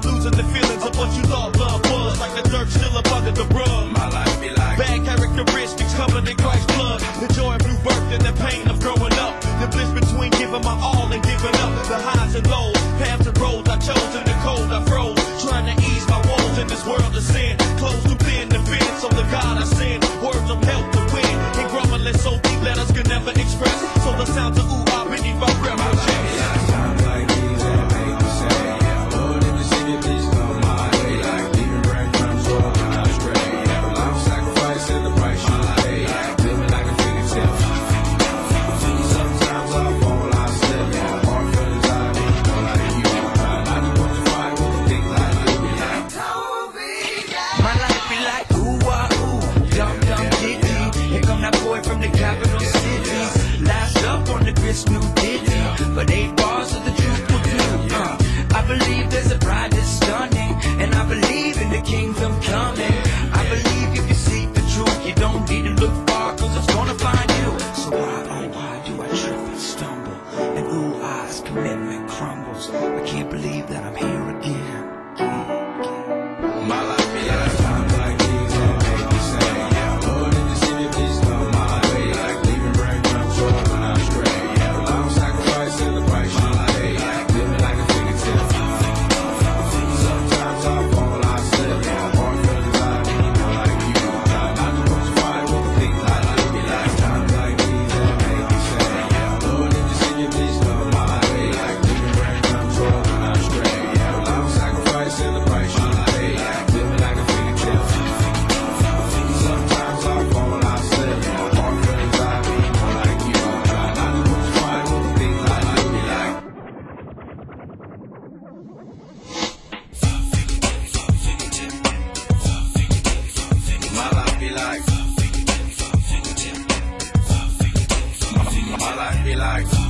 to losing the feelings of what you thought love was. Like the dirt still up under the rug. My life be like bad characteristics covered in Christ's blood. The joy of blue birth and the pain life.